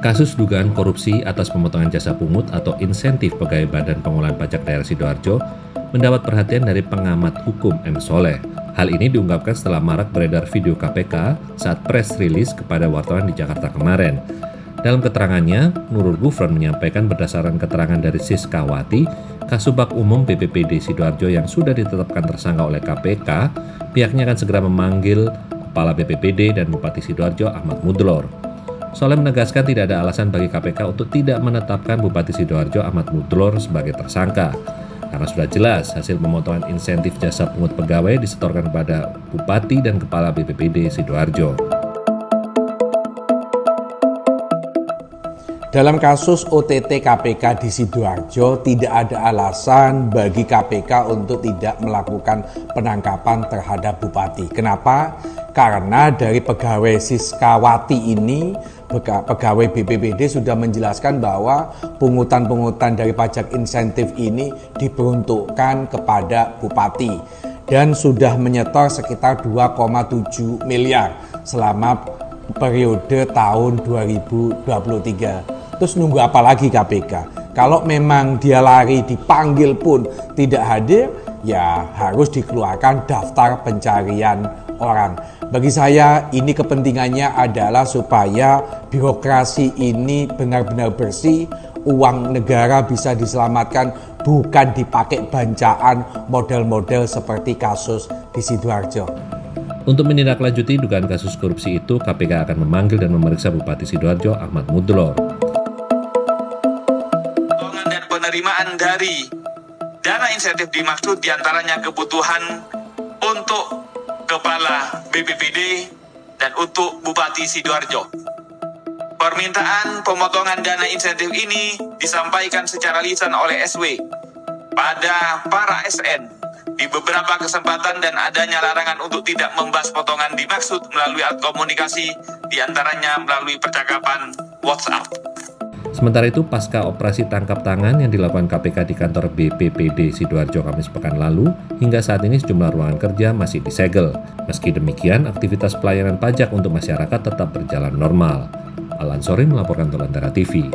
Kasus dugaan korupsi atas pemotongan jasa pungut atau insentif pegawai Badan Pengolahan Pajak Daerah Sidoarjo mendapat perhatian dari pengamat hukum M. Soleh. Hal ini diungkapkan setelah marak beredar video KPK saat press release kepada wartawan di Jakarta kemarin. Dalam keterangannya, Nurul Gufron menyampaikan berdasarkan keterangan dari Siskawati, Kasubag Umum BPPD Sidoarjo yang sudah ditetapkan tersangka oleh KPK, pihaknya akan segera memanggil Kepala BPPD dan Bupati Sidoarjo Ahmad Mudlor. Soleh menegaskan tidak ada alasan bagi KPK untuk tidak menetapkan Bupati Sidoarjo Ahmad Mudlor sebagai tersangka. Karena sudah jelas hasil pemotongan insentif jasa pungut pegawai disetorkan kepada Bupati dan Kepala BPPD Sidoarjo. Dalam kasus OTT KPK di Sidoarjo, tidak ada alasan bagi KPK untuk tidak melakukan penangkapan terhadap bupati. Kenapa? Karena dari pegawai Siskawati ini, pegawai BPBD sudah menjelaskan bahwa pungutan-pungutan dari pajak insentif ini diperuntukkan kepada bupati dan sudah menyetor sekitar 2,7 miliar selama periode tahun 2023. Terus nunggu apa lagi KPK? Kalau memang dia lari dipanggil pun tidak hadir, ya harus dikeluarkan daftar pencarian orang. Bagi saya ini kepentingannya adalah supaya birokrasi ini benar-benar bersih, uang negara bisa diselamatkan bukan dipakai bancaan model-model seperti kasus di Sidoarjo. Untuk menindaklanjuti dugaan kasus korupsi itu, KPK akan memanggil dan memeriksa Bupati Sidoarjo Ahmad Mudlor penerimaan dari dana insentif dimaksud di antaranya kebutuhan untuk Kepala BPPD dan untuk Bupati Sidoarjo. Permintaan pemotongan dana insentif ini disampaikan secara lisan oleh SW pada para SN di beberapa kesempatan dan adanya larangan untuk tidak membahas potongan dimaksud melalui alat komunikasi di antaranya melalui percakapan WhatsApp. Sementara itu, pasca operasi tangkap tangan yang dilakukan KPK di kantor BPPD Sidoarjo Kamis pekan lalu, hingga saat ini sejumlah ruangan kerja masih disegel. Meski demikian, aktivitas pelayanan pajak untuk masyarakat tetap berjalan normal. Alan Sorin melaporkan untuk TV.